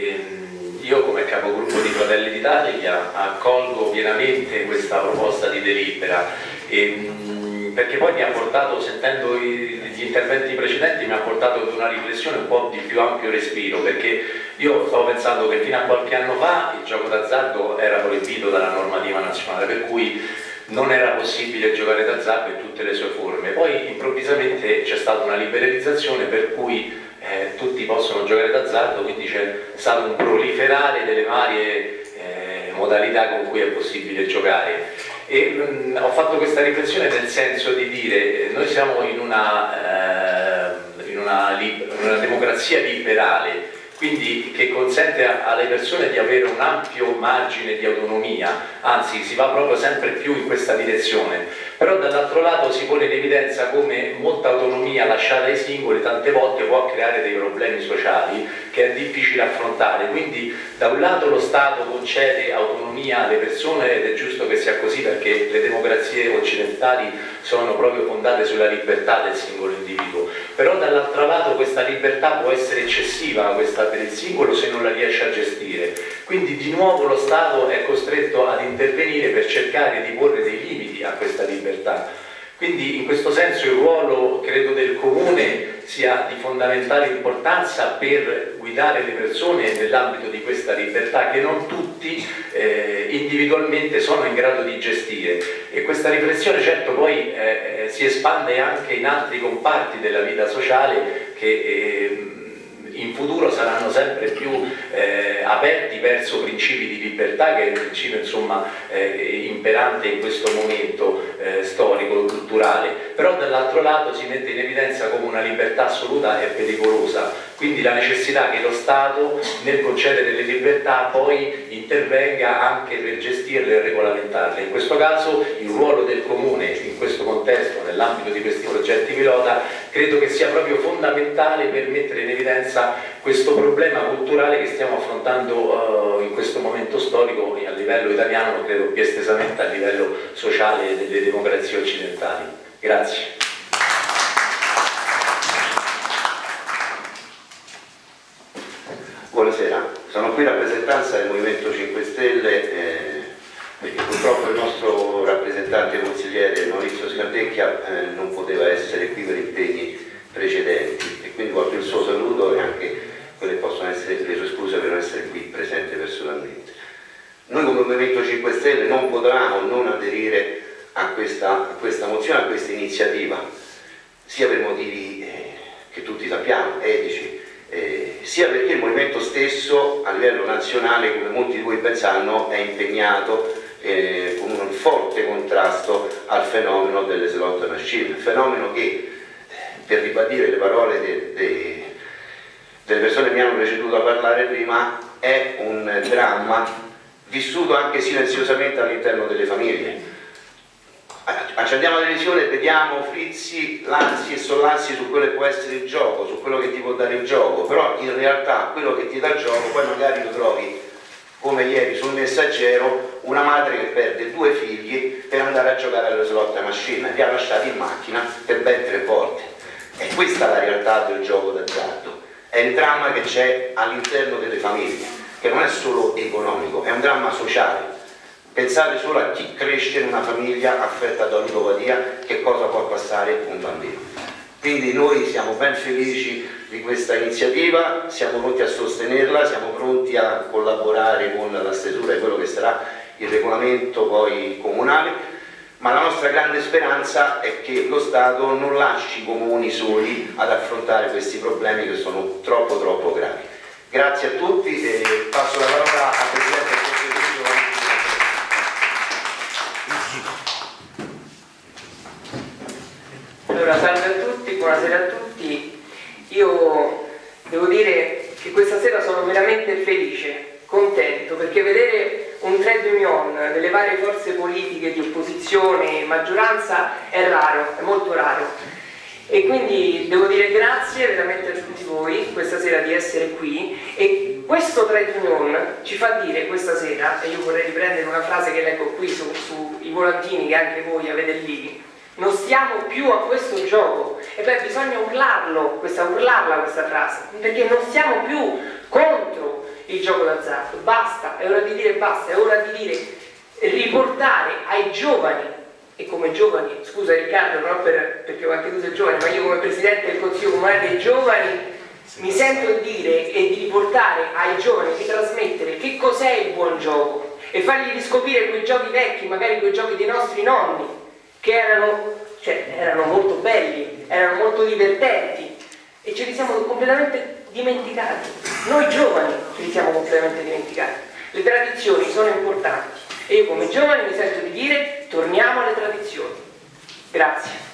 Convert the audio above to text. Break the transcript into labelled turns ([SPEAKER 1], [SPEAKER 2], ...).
[SPEAKER 1] Ehm, io come capogruppo di Fratelli d'Italia accolgo pienamente questa proposta di delibera ehm, perché poi mi ha portato, sentendo gli interventi precedenti, mi ha portato ad una riflessione un po' di più ampio respiro perché io stavo pensando che fino a qualche anno fa il gioco d'azzardo era proibito dalla normativa nazionale per cui non era possibile giocare d'azzardo in tutte le sue forme. Poi improvvisamente c'è stata una liberalizzazione per cui eh, tutti possono giocare d'azzardo, quindi c'è stato un proliferare delle varie eh, modalità con cui è possibile giocare. E mh, mm, ho fatto questa riflessione nel senso di dire eh, noi siamo in una, eh, in una, in una democrazia liberale quindi che consente alle persone di avere un ampio margine di autonomia, anzi si va proprio sempre più in questa direzione, però dall'altro lato si pone in evidenza come molta autonomia lasciata ai singoli tante volte può creare dei problemi sociali che è difficile affrontare, quindi da un lato lo Stato concede autonomia alle persone ed è giusto che sia così perché le democrazie occidentali sono proprio fondate sulla libertà del singolo individuo, però dall'altro lato questa libertà può essere eccessiva questa per il singolo se non la riesce a gestire, quindi di nuovo lo Stato è costretto ad intervenire per cercare di porre dei limiti a questa libertà. Quindi in questo senso il ruolo, credo, del comune sia di fondamentale importanza per guidare le persone nell'ambito di questa libertà che non tutti eh, individualmente sono in grado di gestire questa riflessione certo poi eh, si espande anche in altri comparti della vita sociale che eh, in futuro saranno sempre più eh, aperti verso principi di libertà che è il principio insomma, eh, imperante in questo momento eh, storico, culturale, però dall'altro lato si mette in evidenza come una libertà assoluta è pericolosa, quindi la necessità che lo Stato nel concedere le libertà poi intervenga anche per gestirle e regolamentarle. In questo caso il ruolo del Comune in questo contesto, nell'ambito di questi progetti pilota, credo che sia proprio fondamentale per mettere in evidenza questo problema culturale che stiamo affrontando uh, in questo momento storico a livello italiano, credo più estesamente a livello sociale delle democrazie occidentali. Grazie.
[SPEAKER 2] Buonasera, sono qui in rappresentanza del Movimento 5 Stelle eh, purtroppo il nostro rappresentante consigliere Maurizio Scardecchia eh, non poteva essere qui per impegni precedenti e quindi porto il suo saluto e anche quelle possono essere le sue scuse per non essere qui presente personalmente. Noi come Movimento 5 Stelle non potevamo non aderire a questa, a questa mozione, a questa iniziativa, sia per motivi eh, che tutti sappiamo, etici, eh, sia perché il Movimento stesso a livello nazionale, come molti di voi ben sanno, è impegnato eh, con un forte contrasto al fenomeno delle slot machine, fenomeno che, per ribadire le parole de, de, delle persone che mi hanno preceduto a parlare prima, è un dramma vissuto anche silenziosamente all'interno delle famiglie. Accendiamo la televisione e vediamo frizzi, lanzi e sollassi su quello che può essere il gioco, su quello che ti può dare il gioco, però in realtà quello che ti dà il gioco poi magari lo trovi come ieri sul messaggero una madre che perde due figli per andare a giocare alle slot machine, li ha lasciati in macchina per ben tre volte. E questa è la realtà del gioco d'azzardo, è il dramma che c'è all'interno delle famiglie, che non è solo economico, è un dramma sociale. Pensate solo a chi cresce in una famiglia affetta da ludopatia, che cosa può passare un bambino. Quindi noi siamo ben felici di questa iniziativa, siamo pronti a sostenerla, siamo pronti a collaborare con la stesura di quello che sarà il regolamento poi comunale, ma la nostra grande speranza è che lo Stato non lasci i comuni soli ad affrontare questi problemi che sono troppo troppo gravi. Grazie a tutti e passo la parola al Presidente del Consiglio.
[SPEAKER 3] Allora, salve a tutti, buonasera a tutti. Io devo dire che questa sera sono veramente felice, contento, perché vedere un trade union delle varie forze politiche di opposizione e maggioranza è raro, è molto raro. E quindi devo dire grazie veramente a tutti voi questa sera di essere qui e questo trade union ci fa dire questa sera, e io vorrei riprendere una frase che leggo qui sui su volantini che anche voi avete lì, non stiamo più a questo gioco e beh bisogna urlarlo, questa, urlarla questa frase, perché non stiamo più contro il il gioco d'azzardo. Basta, è ora di dire basta, è ora di dire riportare ai giovani e come giovani, scusa Riccardo, non per, perché anche tu sei giovane, ma io come Presidente del Consiglio Comunale dei Giovani mi sento di dire e di riportare ai giovani, di trasmettere che cos'è il buon gioco e fargli riscoprire quei giochi vecchi, magari quei giochi dei nostri nonni, che erano, cioè, erano molto belli, erano molto divertenti e ce li siamo completamente dimenticati. Noi giovani ce li siamo completamente dimenticati. Le tradizioni sono importanti e io come giovane mi sento di dire torniamo alle tradizioni. Grazie.